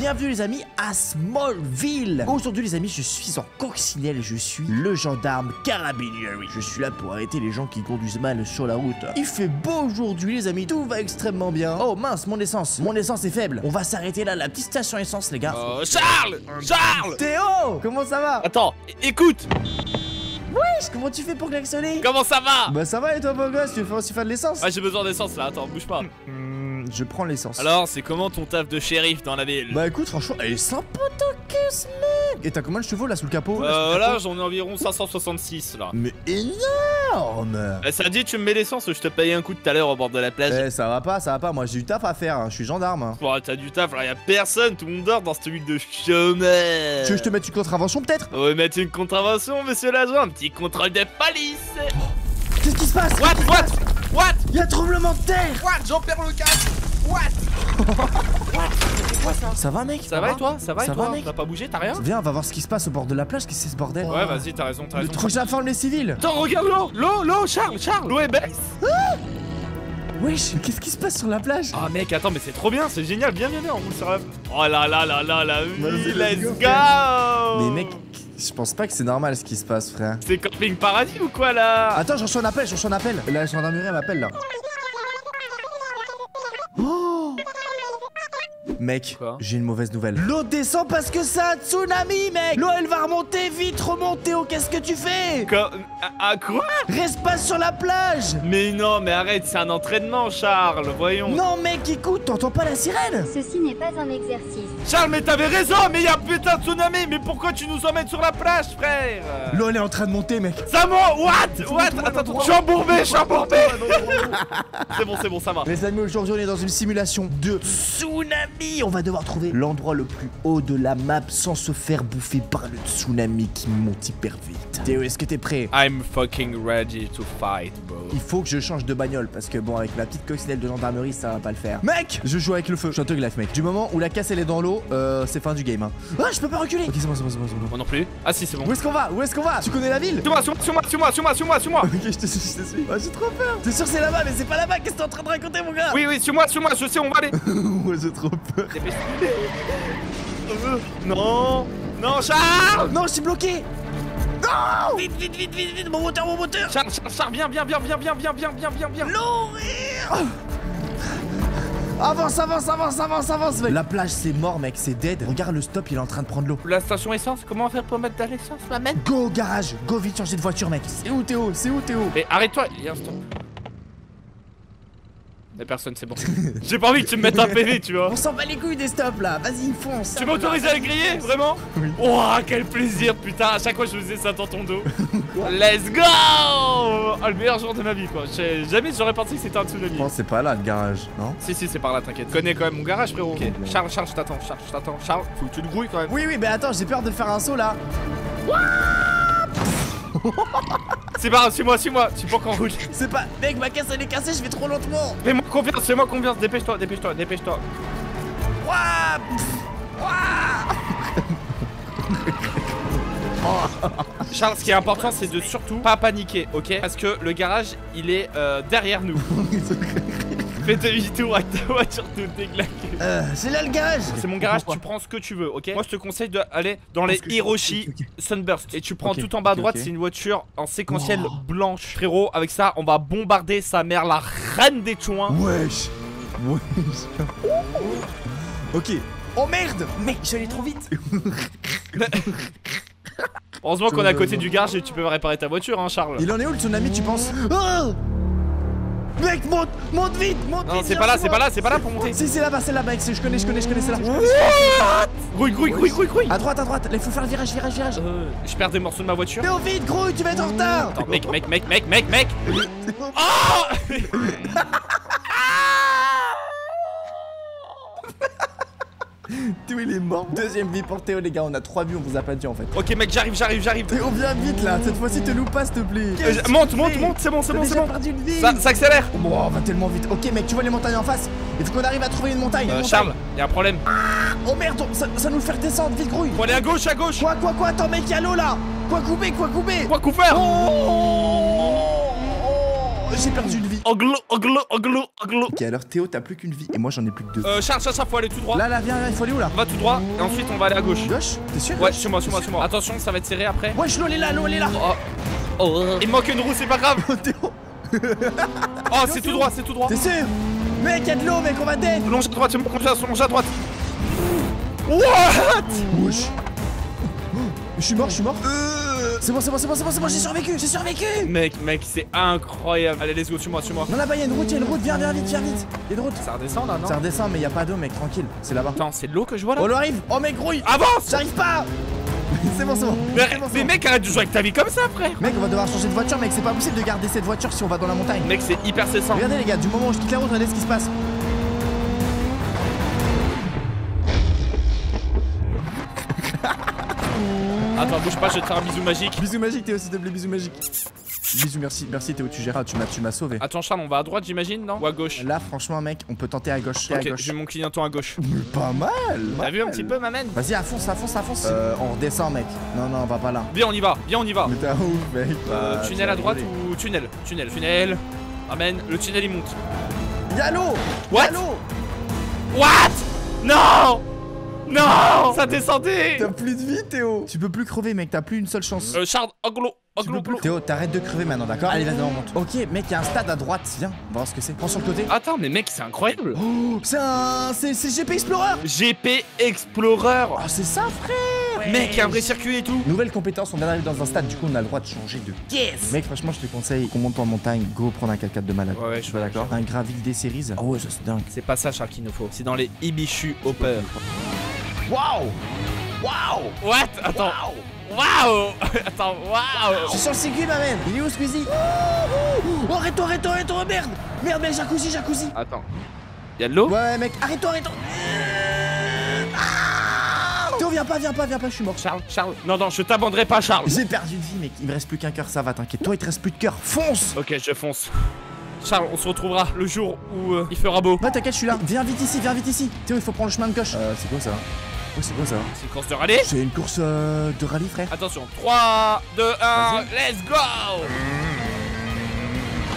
Bienvenue les amis à Smallville. Aujourd'hui les amis je suis en coccinelle je suis le gendarme carabinieri. Je suis là pour arrêter les gens qui conduisent mal sur la route. Il fait beau aujourd'hui les amis, tout va extrêmement bien. Oh mince mon essence, mon essence est faible. On va s'arrêter là, la petite station essence les gars. Euh, Charles! Charles! Théo Comment ça va? Attends, écoute! Wesh, Comment tu fais pour klaxonner? Comment ça va? Bah ça va et toi beau gosse, tu fais aussi faire de l'essence? Ah j'ai besoin d'essence là, attends, bouge pas Je prends l'essence. Alors, c'est comment ton taf de shérif dans la ville? Bah écoute franchement, elle est sympa ta caisse mec. Et t'as combien de chevaux là sous le capot? Euh, là j'en ai environ 566 là. Mais énorme! Eh, Ça dit tu me mets l'essence ou je te paye un coup tout à l'heure au bord de la plage? Eh ça va pas, ça va pas, moi j'ai du taf à faire, hein. je suis gendarme hein. Bon, t'as du taf, là. Y'a personne, tout le monde dort dans cette ville de chômeur Tu veux que je te mette une contravention peut-être? On va mettre une contravention, monsieur l'agent, un petit contrôle de police. Qu'est-ce qui se passe? What What What? Y'a tremblement de terre! What J'en perds le casque What? Ça va mec? Ça va et toi? Ça va et toi? mec? T'as pas bougé T'as rien? Viens, on va voir ce qui se passe au bord de la plage, qu'est-ce que c'est ce bordel? Ouais, vas-y, t'as raison, t'as Le raison. truc j'informe les civils. Attends, regarde l'eau L'eau, l'eau, Charles, Charles L'eau est baisse. Wesh, qu'est-ce qui se passe sur la plage? Ah mec, attends, mais c'est trop bien, c'est génial, viens, viens, viens, on roule sur la... Oh là là là là, la vie, let's go, go. Mais mec, je pense pas que c'est normal ce qui se passe frère. C'est camping paradis ou quoi là? Attends, j'en reçois un appel, j'en reçois un appel. La gendarmerie elle m'appelle là Mec, j'ai une mauvaise nouvelle. L'eau descend parce que c'est un tsunami, mec. L'eau, elle va remonter vite, remonte Théo, qu'est-ce que tu fais? Quoi? À, à quoi? Reste pas sur la plage. Mais non, mais arrête, c'est un entraînement, Charles, voyons. Non, mec, écoute, t'entends pas la sirène? Ceci n'est pas un exercice. Charles, mais t'avais raison, mais y'a putain de tsunami Mais pourquoi tu nous emmènes sur la plage, frère? L'eau, elle est en train de monter, mec. Ça monte What? What? Attends, attends, je suis embourbé, je suis embourbé. C'est bon, c'est bon, ça va. Les amis, aujourd'hui, on est dans une simulation de tsunami On va devoir trouver l'endroit le plus haut de la map sans se faire bouffer par le tsunami qui monte hyper vite. Théo, est-ce que t'es prêt? I'm fucking ready to fight, bro. Il faut que je change de bagnole parce que bon avec ma petite coccinelle de gendarmerie ça va pas le faire. Mec Je joue avec le feu, je suis un mec. Du moment où la casse elle est dans l'eau, euh, c'est fin du game hein. Ah je peux pas reculer Ok c'est bon c'est bon c'est bon c'est bon. Moi non plus Ah si, c'est bon. Où est-ce qu'on va? Où est-ce qu'on va? Tu connais la ville? Suis-moi, suis-moi, suis-moi, suis-moi, suis-moi, suis-moi Ok je te suis, je te suis. Ah j'ai trop peur T'es sûr que c'est là-bas mais c'est pas là-bas, qu'est-ce que t'es en train de raconter mon gars? Oui, oui, suis-moi, suis-moi, je sais, on va aller Moi j'ai trop peur. Non Non, Charles Non je suis bloqué. Non. Vite vite vite vite vite mon moteur mon moteur. Charles, Charles, Charles, viens, viens, viens, viens, viens, viens, viens, viens, viens, viens L'ouvrir Avance, avance, avance, avance, avance mec. La plage c'est mort mec, c'est dead. Regarde le stop, il est en train de prendre l'eau. La station essence, comment faire pour mettre de l'essence, ma mère Go au garage, go vite changer de voiture mec. C'est où Théo? C'est où Théo? Mais arrête-toi, il y a un stop. Y'a personne, c'est bon. J'ai pas envie que tu me mettes un PV, tu vois. On s'en bat les couilles des stops là, vas-y fonce Tu m'autorises à le griller, vraiment Oui. Ouah, quel plaisir, putain, à chaque fois je faisais ça dans ton dos. Let's go Oh, le meilleur jour de ma vie, quoi. Jamais j'aurais pensé que c'était un tsunami. Je pense que c'est pas là le garage, non? Si, si, c'est par là, t'inquiète. Connais quand même mon garage, frérot. Ok. Charles, Charles, je t'attends, Charles, je t'attends. Charles, faut que tu te grouilles quand même. Oui oui mais attends j'ai peur de faire un saut là C'est pas grave, suis-moi, suis-moi, tu peux qu'en roule. C'est pas... Mec ma caisse elle est cassée je vais trop lentement Fais-moi confiance, fais-moi confiance, dépêche-toi, dépêche-toi, dépêche-toi. Ouah Pff. Charles, ce qui est important, c'est de surtout pas paniquer, ok? Parce que le garage, il est euh, derrière nous. Fais demi-tour avec ta voiture toute déglaquée. Euh, c'est là le garage C'est mon garage, tu prends ce que tu veux, ok Moi je te conseille d'aller dans les je- Hiroshi. Sunburst et tu prends tout en bas à droite, c'est une voiture en séquentiel Wow. blanche. Frérot, avec ça, on va bombarder sa mère, la reine des chouins. Wesh Wesh Ok Oh merde Mec allé trop vite Heureusement qu'on est à côté du garage et tu peux réparer ta voiture, hein, Charles. Il en est où le tsunami tu penses? Oh Mec monte Monte vite Monte Non, vite, c'est viens pas là, c'est pas là, c'est pas là pour monter. Si c'est là-bas, c'est là-bas, je connais, je connais, je connais, c'est là. Grouille, grouille, grouille, grouille, grouille. À droite, à droite, il faut faire le virage, virage, virage. Euh, je perds des morceaux de ma voiture. Théo, vite, grouille, tu vas être en retard. Attends, mec, mec, mec, mec, mec, mec. Oh Théo, il est mort. Deuxième vie pour Théo, les gars, on a trois vues, on vous a pas dit en fait. Ok, mec, j'arrive, j'arrive, j'arrive. Théo, viens vite là, cette fois-ci, te loupe pas, s'il te plaît. Euh, monte, monte, monte, c'est bon, c'est bon, c'est bon. perdu une vie. Ça, ça accélère. Bon, on va tellement vite. Ok, mec, tu vois les montagnes en face Il faut qu'on arrive à trouver une montagne. une Euh, montagne. Charles, y'a un problème. Oh merde, ça, ça nous fait redescendre, vite, grouille. Faut aller à gauche, à gauche. Quoi, quoi, quoi, attends, mec, y'a l'eau là. Quoi couper, quoi couper. Quoi Oh, oh, j'ai perdu une vie. Anglo, anglo, anglo, anglo. Ok, alors Théo, t'as plus qu'une vie. Et moi, j'en ai plus que deux. Euh, Charles, Charles, Charles, faut aller tout droit. Là, là, viens, là, il faut aller où là On va tout droit et ensuite on va aller à gauche. Gauche T'es sûr Ouais, sur moi, sur moi, sur moi. Attention, ça va être serré après. Wesh, l'eau, elle est là, l'eau, elle est là. Oh. Oh. Il me manque une roue, c'est pas grave. Théo, Oh, c'est tout droit, c'est tout droit. t'es sûr Mec, y'a de l'eau, mec, on va dead. Longe à droite, fais-moi confiance, longe à droite. What? Wesh. Je suis mort, je suis mort. Euh, C'est bon, c'est bon, c'est bon, c'est bon, c'est bon, j'ai survécu, j'ai survécu. Mec, mec, c'est incroyable. Allez, let's go, sur moi, sur moi. Non, là-bas, y'a une route, y'a une route, viens, viens vite, viens vite. Y'a une route. Ça redescend là, non Ça redescend, mais y a pas d'eau, mec, tranquille. C'est là-bas. Attends, c'est de l'eau que je vois là Oh, l'eau arrive. Oh, mec, grouille. Avance J'arrive pas. c'est bon, c'est bon. Mais, C'est bon, c'est mais bon. mec, arrête de jouer avec ta vie comme ça, frère Mec, on va devoir changer de voiture, mec. C'est pas possible de garder cette voiture si on va dans la montagne. Mec, c'est hyper cessant. Regardez, les gars, du moment où je quitte la route, regardez ce qui se passe. Attends, bouge pas, je vais te faire un bisou magique. Bisous magique, Théo, s'il te plaît, bisous magique. Bisous, merci, merci Théo, tu géreras, tu m'as, tu m'as sauvé. Attends, Charles, on va à droite, j'imagine, non? Ou à gauche? Là, franchement, mec, on peut tenter à gauche. à Ok, gauche. j'ai mon clignotant à gauche. Mais Pas mal. T'as vu un petit peu, ma man Vas-y, à fonce, à fonce, à fonce. Euh, on redescend, mec. Non, non, on va pas là. Viens, on y va, viens, on y va. Mais t'as ouf, mec. Euh, Bah, tunnel tu à droite ou tunnel? Tunnel, tunnel. Amen, le tunnel il monte. Y'a l'eau What? Y'a l'eau What? Non Non Ça descendait T'as plus de vie, Théo. Tu peux plus crever, mec, t'as plus une seule chance. Euh, Charles, anglo, Tu peux plus-. Théo, t'arrêtes de crever maintenant, d'accord Allez, vas-y, on monte. Ok, mec, y'a un stade à droite. Viens, on va voir ce que c'est. Prends sur le côté. Attends, mais mec, c'est incroyable. Oh, c'est un. C'est c'est GP Explorer GP Explorer. Oh, c'est ça, frère Mec, il y a un vrai circuit et tout. Nouvelle compétence, on vient d'arriver dans un stade, du coup on a le droit de changer de caisse. Mec, franchement, je te conseille qu'on monte en montagne, go prendre un 4x4 de malade. Ouais, ouais, je suis pas d'accord. Un Graville des séries. Oh ouais, ça c'est dingue. C'est pas ça, Charles, qu'il nous faut. C'est dans les Ibichu Hopper. Waouh Waouh What? Attends. Waouh Attends, Je waouh suis sur le circuit, ma man Il est où, Squeezie? Oh, arrête-toi, arrête-toi, arrête-toi, merde Merde, merde, jacuzzi, jacuzzi Attends. Y'a de l'eau? Ouais, mec, arrête-toi, arrête-toi Ah Théo, viens pas, viens pas, viens pas, je suis mort. Charles, Charles. Non, non, je t'abandonnerai pas, Charles. J'ai perdu une vie, mec. Il me reste plus qu'un cœur, ça va, t'inquiète. Toi, il te reste plus de cœur. Fonce Ok, je fonce. Charles, on se retrouvera le jour où euh, il fera beau. Ouais, t'inquiète, je suis là. Viens vite ici, viens vite ici. Théo, il faut prendre le chemin de gauche. Euh, c'est quoi ça? Oh, c'est quoi ça C'est une course de rallye C'est une course euh, de rallye, frère. Attention, 3, 2, 1, let's go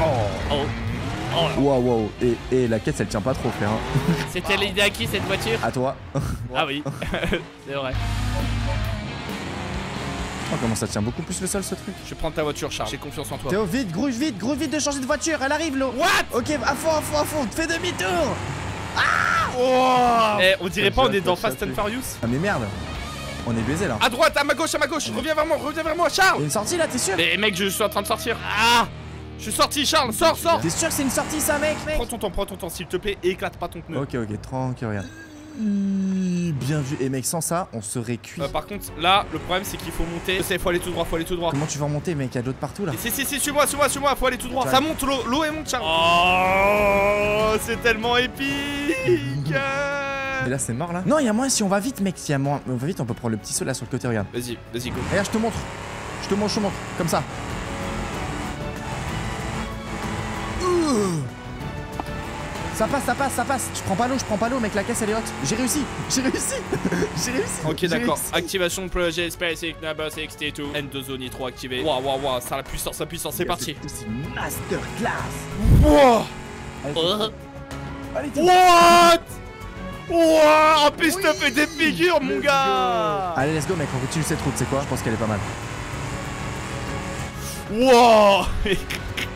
Oh, oh, Waouh, waouh. Et, et la caisse, elle tient pas trop, frère. hein. C'était l'idée à qui cette voiture À toi. Ah oui, c'est vrai. Oh, comment ça tient beaucoup plus le sol, ce truc Je prends ta voiture, Charles. J'ai confiance en toi. Théo, vite, grouille vite, grouille vite de changer de voiture. Elle arrive, l'eau. What Ok, à fond, à fond, à fond. Fais demi-tour. Eh, on dirait pas on est dans Fast and. Furious Ah, mais merde. On est baisé là. À droite, à ma gauche, à ma gauche Reviens vers moi, reviens vers moi, Il y a Charles une sortie là, t'es sûr? Mais mec, je suis en train de sortir. Ah Je suis sorti, Charles, sors, sors T'es sûr que c'est une sortie, ça, mec, mec? Prends ton temps, prends ton temps, s'il te plaît, et éclate pas ton pneu. Ok, ok, tranquille, regarde. Mmh, Bien vu. Et mec, sans ça, on serait cuit. Euh, par contre, là, le problème c'est qu'il faut monter. Sais, faut aller tout droit, faut aller tout droit. Comment tu vas remonter, mec? Il y a de l'eau de partout là. Si, si, si, suis-moi, suis-moi, suis-moi, faut aller tout droit. Ça monte, l'eau, l'eau elle monte, Charles. Oh, c'est tellement épique. Et là, c'est mort là Non, il y a moins si on va vite, mec. Si y a moins, on va vite, on peut prendre le petit saut là sur le côté, regarde. Vas-y, vas-y, go. Regarde, je te montre. Je te montre, je te montre. Comme ça. Ça passe, ça passe, ça passe. Je prends pas l'eau, je prends pas l'eau, mec. La caisse elle est haute. J'ai réussi, j'ai réussi, j'ai réussi. Ok, d'accord. Activation de projet SpaceX number 62. N2 zone nitro activé. Waouh, waouh, waouh, ça a la puissance, la puissance, c'est parti. C'est une masterclass. Wow. Allez. What? Wow, en plus, Oui. fais des figures, mon gars Allez, let's go, mec. On continue cette route, c'est quoi? Je pense qu'elle est pas mal. Wow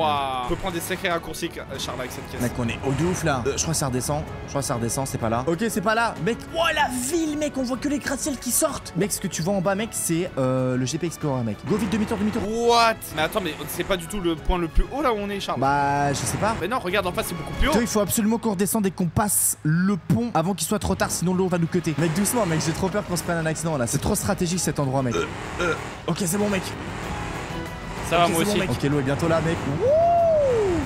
On peut prendre des sacrés raccourcis, euh, Charles, avec cette caisse. Mec, on est au de ouf là. Euh, je crois que ça redescend. Je crois que ça redescend, c'est pas là. Ok, c'est pas là. Mec, oh la ville, mec, on voit que les gratte-ciel qui sortent. Mec, ce que tu vois en bas, mec, c'est euh, le GP Explorer, mec. Go vite, demi-tour, demi-tour. What? Mais attends, mais c'est pas du tout le point le plus haut là où on est, Charles. Bah, je sais pas. Mais non, regarde en face, c'est beaucoup plus haut. Toi, il faut absolument qu'on redescende et qu'on passe le pont avant qu'il soit trop tard, sinon l'eau va nous cuter. Mec, doucement, mec, j'ai trop peur qu'on se prenne un accident là. C'est trop stratégique cet endroit, mec. Ok, c'est bon, mec. Ça va, Ok, moi bon, aussi. Ok, l'eau est bientôt là, mec. Wouh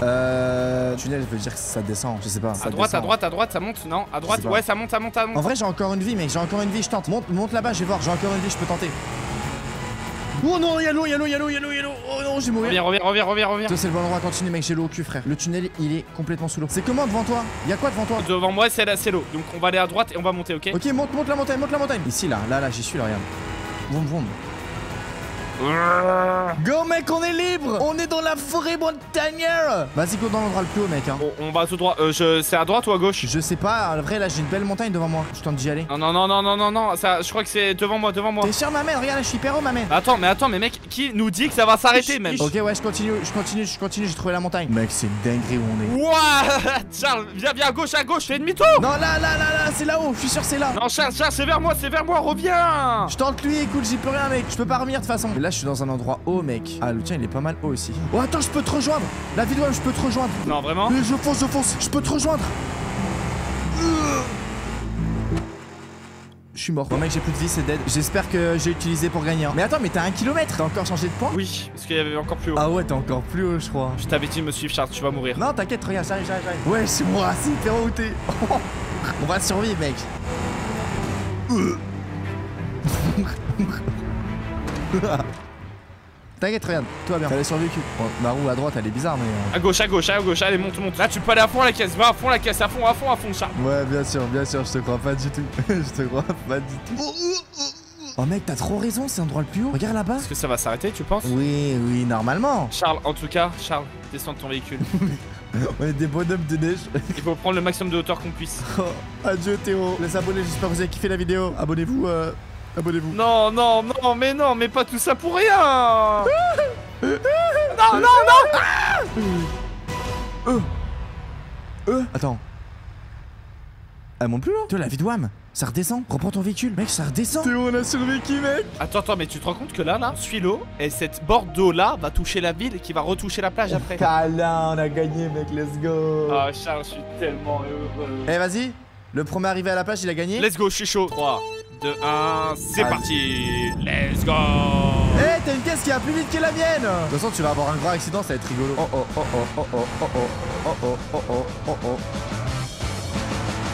euh. Tunnel, veut dire que ça descend, je sais pas. ça À droite, à droite, à droite, ça monte, non? À droite, ouais, ça monte, ça monte, ça monte. En vrai, j'ai encore une vie, mec, j'ai encore une vie, je tente. Monte, monte là-bas, je vais voir, j'ai encore une vie, je peux tenter. Oh non, y'a l'eau, y'a l'eau, y'a l'eau, y'a l'eau, y'a l'eau. Oh non, j'ai mourir. Reviens, reviens, reviens, reviens, reviens. Toi, c'est le bon endroit, continue, mec, j'ai l'eau au cul, frère. Le tunnel, il est complètement sous l'eau. C'est comment devant toi? Y'a quoi devant toi? Devant moi, c'est la c'est l'eau. Donc on va aller à droite et on va monter, ok? Ok, monte, monte la montagne, monte la montagne. Ici, là, là, là, j'y suis, là, regarde. Vroom, vroom. Go mec, on est libre On est dans la forêt montagnère Vas-y, go dans l'endroit le plus haut, mec. Hein. Bon, on va tout droit. Euh, je... C'est à droite ou à gauche? Je sais pas, en vrai, là, j'ai une belle montagne devant moi. Je tente d'y aller. Non, non, non, non, non, non, non. Ça, je crois que c'est devant moi, devant moi. T'es sûr, ma mère Regarde, là, je suis hyper haut, ma mère. Attends, mais attends, mais mec, qui nous dit que ça va s'arrêter même? Ok, ouais, je continue, je continue, je continue, j'ai trouvé la montagne. Mec, c'est une dinguerie où on est. Ouah Charles, viens, viens à gauche, à gauche, fais demi-tour Non, là, là, là, là, c'est là-haut, je suis sûr, c'est là. Non, Charles, Charles, c'est vers moi, c'est vers moi, reviens Je tente lui, écoute, j'y peux rien, mec. Je peux pas revenir de toute façon. Là, je suis dans un endroit haut, mec. Ah, le tien, il est pas mal haut aussi. Oh, attends, je peux te rejoindre. La vidéo, je peux te rejoindre. Non, vraiment Mais je fonce, je fonce, je peux te rejoindre. Je suis mort. Bon, mec, j'ai plus de vie, c'est dead. J'espère que j'ai utilisé pour gagner. Mais attends, mais t'as un kilomètre. T'as encore changé de point Oui, parce qu'il y avait encore plus haut. Ah ouais, t'es encore plus haut, je crois. Je t'avais dit de me suivre, Charles, tu vas mourir. Non, t'inquiète, regarde, j'arrive, j'arrive, j'arrive. Ouais, c'est moi, c'est hyper t'es. On va survivre, mec. T'inquiète, regarde, tout va bien. T'avais survécu. Bon, ma roue à droite, elle est bizarre, mais. euh, À gauche, à gauche, à gauche, allez, monte, monte. Là, tu peux aller à fond la caisse, va à fond la caisse, à fond, à fond, à fond, Charles. Ouais, bien sûr, bien sûr, je te crois pas du tout. je te crois pas du tout. Oh, mec, t'as trop raison, c'est l'endroit le plus haut. Regarde là-bas. Est-ce que ça va s'arrêter, tu penses? Oui, oui, normalement. Charles, en tout cas, Charles, descends de ton véhicule. On est des bonhommes de neige. Il faut prendre le maximum de hauteur qu'on puisse. Oh, adieu Théo. Les abonnés, j'espère que vous avez kiffé la vidéo. Abonnez-vous, euh, abonnez-vous. Non, non, non, mais non, mais pas tout ça pour rien Non, non, non Euh, attends. Elle monte plus là Toi, la vie de Wam, ça redescend. Reprends ton véhicule. Mec, ça redescend. Théo, on a survécu, mec. Attends, attends, mais tu te rends compte que là, là, on suit l'eau, et cette borde d'eau-là va toucher la ville, qui va retoucher la plage après. Câlin, on a gagné, mec, let's go. Ah, Charles, je suis tellement heureux. Eh, vas-y. Le premier arrivé à la plage, il a gagné. Let's go, je suis chaud. 3, 2, 1, c'est Allez. parti Let's go Eh, t'as une caisse qui va plus vite que la mienne De toute façon, tu vas avoir un gros accident, ça va être rigolo. Oh oh oh oh oh oh oh oh oh oh oh oh oh oh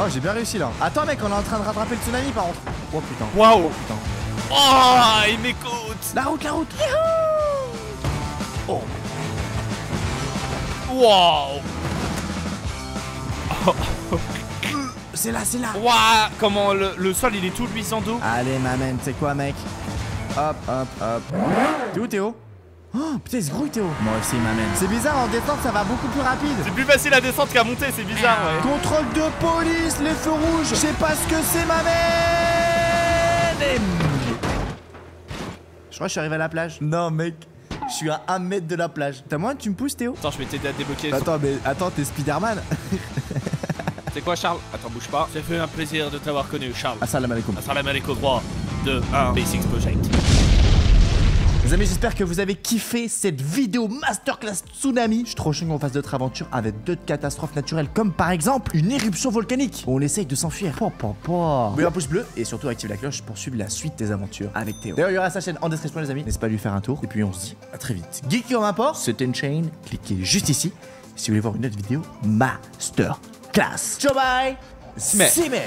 Oh, j'ai bien réussi là. Attends, mec, on est en train de rattraper le tsunami par contre. Oh putain. Waouh Putain. Oh, il m'écoute La route, la route. Waouh C'est là, c'est là. Waouh Comment le, le sol, il est tout luisant d'eau Allez, ma man, c'est quoi, mec? Hop, hop, hop. T'es où, Théo? Oh, putain, il se grouille, Théo. Moi aussi, ma. C'est bizarre, en descente, ça va beaucoup plus rapide. C'est plus facile à descendre qu'à monter, c'est bizarre, ouais. Contrôle de police, les feux rouges. Je sais pas ce que c'est, ma man. Et- Je crois que je suis arrivé à la plage. Non, mec. Je suis à un mètre de la plage. T'as moyen que tu me pousses, Théo? Attends, je vais t'aider à débloquer. Attends, mais attends, t'es Spider-Man C'est quoi, Charles? Attends, bouge pas. Ça fait un plaisir de t'avoir connu, Charles. Assalamu alaikum. Assalamu alaikum, 3, 2, 1, Basics Project. Les amis, j'espère que vous avez kiffé cette vidéo masterclass tsunami. Je suis trop chaud qu'on fasse d'autres aventures avec d'autres catastrophes naturelles, comme par exemple une éruption volcanique. où On essaye de s'enfuir. Po, po, po. Mets un pouce bleu et surtout active la cloche pour suivre la suite des aventures avec Théo. D'ailleurs, il y aura sa chaîne en description, les amis. N'hésitez pas à lui faire un tour. Et puis on se dit à très vite. Geek comme import, c'était une chaîne. Cliquez juste ici si vous voulez voir une autre vidéo masterclass. Class. Czołbaj! Smy! Smy.